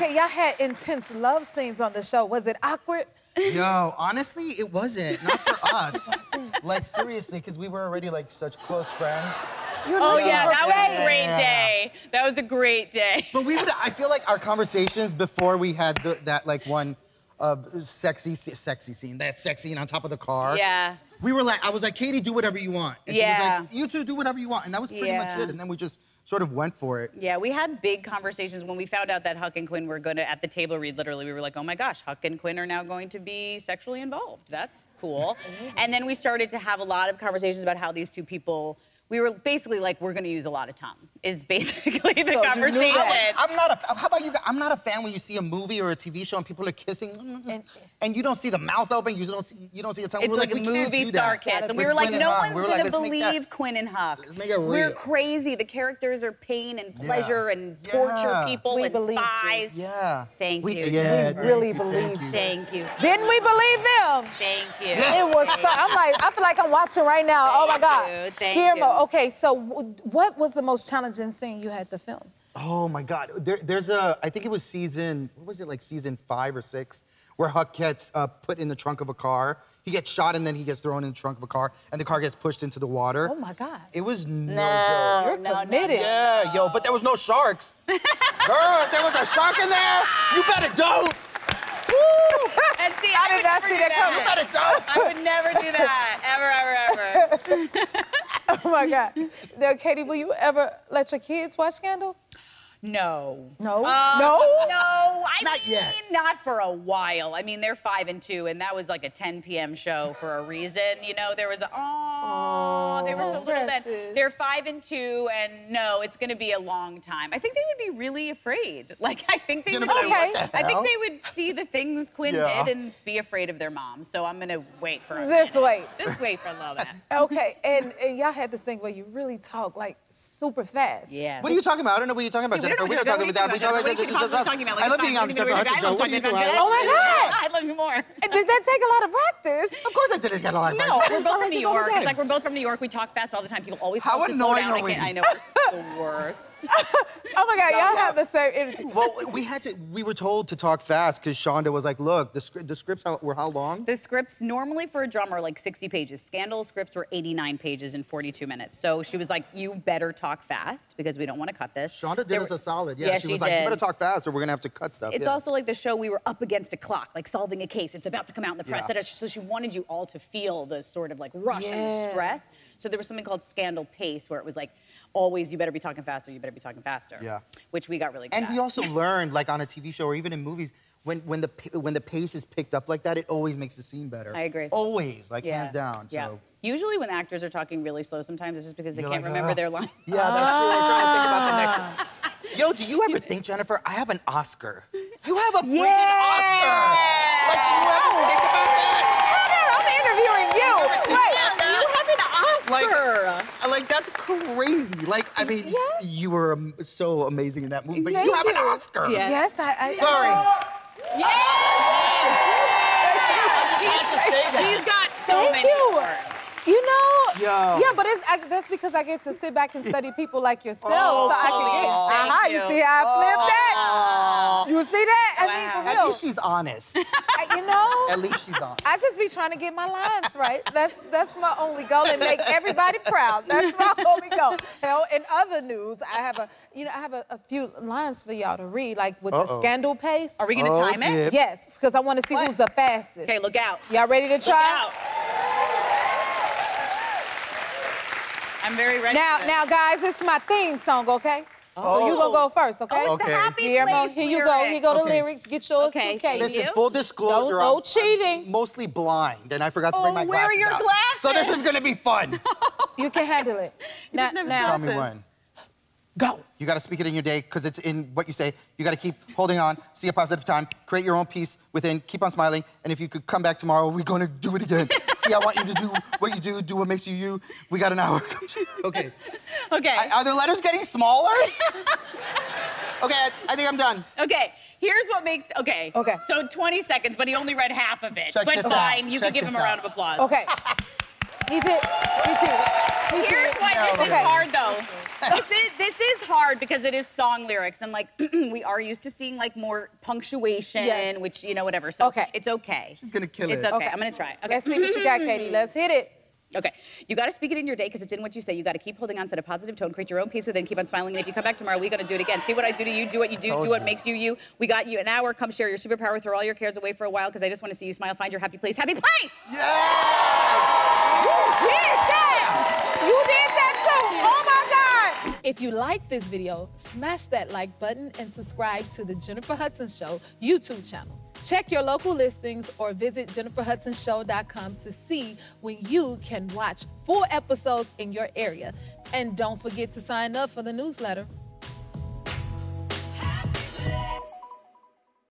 Okay, y'all had intense love scenes on the show. Was it awkward? Yo, honestly, it wasn't. Not for us. like seriously, because we were already like such close friends. Oh yeah, that was a great day. That was a great day. But we would. I feel like our conversations before we had the, that like one uh, sexy sexy scene, that sex scene on top of the car. Yeah. We were like, I was like, Katie, do whatever you want. And she Yeah. was like, you two do whatever you want. And that was pretty much Yeah. it. And then we just sort of went for it. Yeah, we had big conversations when we found out that Huck and Quinn were going to, at the table read, literally, we were like, oh my gosh, Huck and Quinn are now going to be sexually involved. That's cool. and then we started to have a lot of conversations about how these two people, we were basically like, we're going to use a lot of tongue, is basically the you knew conversation. that. I'm not a. How about you? I'm not a fan when you see a movie or a TV show and people are kissing, and, And- you don't see the mouth open. You don't see. You don't see a tongue. It's We're like, we a can't movie do star that. kiss. And we With were like, Quinn no one's We gonna like, let's that- believe Quinn and Huck. Let's make it We're crazy. The characters are pain and pleasure and torture Yeah. people We and believed you. Yeah. Thank We- you. Yeah. We really believe. you, thank Thank you. Didn't we believe them? Thank you. It was so, I'm like, I feel like I'm watching right now. oh my God. you, thank Here, you. Okay, so w- what was the most challenging scene you had to film? Oh my God. There, there's a. I think it was season. What was it like? Season five or six, where Huck gets uh, put in the trunk of a car. He gets shot and then he gets thrown in the trunk of a car, and the car gets pushed into the water. Oh my God. It was no, No, joke. You're no, no, committed. Yeah, yo, but there was no sharks. Girl, if there was a shark in there, you better don't. Woo! And see, I I, did would not never see do that coming. You better don't. I would never do that. Ever, ever, ever. Oh my God. Now, Katie, will you ever let your kids watch Scandal? No. No? Uh, no? No, I Not mean, yet. not for a while. I mean, they're five and two, and that was like a 10 p.m. show for a reason. You know, there was a, oh, they were so so little then. precious. They're five and two, and no, it's going to be a long time. I think they would be really afraid. Like, I think they would. be Okay. the I think they would see the things Quinn Yeah. did and be afraid of their mom. So I'm gonna wait for a Just minute. wait. Just wait for a little bit. Okay, and, and y'all had this thing where you really talk like super fast. Yeah. What are you talking about? I don't know what you're talking about, We don't Jennifer. We don't talk you're about that. We talking talk about. like What are you talking about? Like, I love being on the even worry about it. I What are you talking doing? about. Oh my God. I love you more. Did that take a lot of practice? Of course I didn't get a lot of practice. No, practice. we're both like from New this all the York. It's time. like we're both from New York. We talk fast all the time. People always How tell us to slow annoying down. are I, we? can't, I know it's the worst. Oh my God, y'all have the same energy. Well, we had to. We were told to talk fast because Shonda was like, "Look, the, scri- the scripts how, were how long?" The scripts normally for a drama are like 60 pages. Scandal scripts were 89 pages in 42 minutes. So she was like, "You better talk fast because we don't want to cut this." Shonda did There us a solid. Yeah, Yeah, she, she was like, did. "You better talk fast, or we're gonna have to cut stuff." It's yeah. also like the show we were up against a clock, like solving a case. It's about to come out in the press. Yeah. So she wanted you all to feel the sort of like rush Yeah. and stress. So there was something called Scandal Pace, where it was like, always you better be talking faster, you better be talking faster. Yeah. Which we got really good And at. we also learned, like on a TV show or even in movies, when when the when the pace is picked up like that, it always makes the scene better. I agree. Always, like yeah. hands down. Yeah. So. Usually when actors are talking really slow, sometimes it's just because they You're can't like, remember "Ah." their line. Yeah, that's true. I'm trying to think about the Ah. next. Yo, do you ever think, Jennifer, I have an Oscar? You have a freaking Yeah. Oscar! Like, do you ever think about that? I'm interviewing you. Think Wait. You have an Oscar. Like, like that's crazy. Like, I mean, Yeah. you were um, so amazing in that movie, but Thank you have an. Oscar. Yeah. Yes, I. I Sorry. I just had to say that. She's got so Thank many you. awards. You know, Yo. yeah, but it's, I, that's because I get to sit back and study people like yourself, Oh, so I can get. Oh. thank Aha, you. you. see how I flipped that? Aw. Oh. You see that? I mean, At for real. least she's honest. I- you know, At least she's honest. I just be trying to get my lines right. That's that's my only goal and make everybody proud. That's my only goal. Hell, in other news, I have a you know I have a, a few lines for y'all to read, like with the Uh-oh. scandal pace. Are we gonna Oh, time it? Yes, because I want to see who's the fastest. Okay, look out. Y'all ready to Look try? out. I'm very ready. Now, for now, guys, this is my theme song, okay? So you gonna oh. go first, okay? Oh, it's Okay. the happy Here, Mo, place here you go. Here go the Okay. lyrics. Get yours Okay, too, thank Katie. you. Listen, full disclosure. No- no I'm- cheating. I'm mostly blind, and I forgot to bring Oh, my where are glasses your out. glasses? So this is gonna be fun. You can handle it. Now, now, Tell me when. Go. You gotta speak it in your day, because it's in what you say. You gotta keep holding on, see a positive time, create your own peace within, keep on smiling, and if you could come back tomorrow, we're gonna do it again. see, I want you to do what you do, do what makes you you. We got an hour. okay. Okay. I- are the letters getting smaller? okay, I, I think I'm done. Okay, here's what makes okay. Okay. So 20 seconds, but he only read half of it. Check but this out. fine, you Check can give him a this round of applause. Okay. Me too. Me too. Me too. Here's why this is Okay. hard though. This is this is hard because it is song lyrics and like we are used to seeing like more punctuation, Yes. which you know whatever. So Okay. it's okay. She's gonna kill It's it. okay. Okay. I'm gonna try. Okay. Let's see what you got, Katie. Let's hit it. Okay, you got to speak it in your day because it's in what you say. You got to keep holding on, set a positive tone, create your own peace within, keep on smiling. And if you come back tomorrow, we're going to do it again. See what I do to you, do what you do, do what you. makes you you. We got you an hour. Come share your superpower, throw all your cares away for a while because I just want to see you smile. Find your happy place. Happy place! You did that! You did that too! Oh my God! If you like this video, smash that like button and subscribe to the Jennifer Hudson Show YouTube channel. Check your local listings or visit jenniferhudsonshow.com to see when you can watch full episodes in your area. And don't forget to sign up for the newsletter.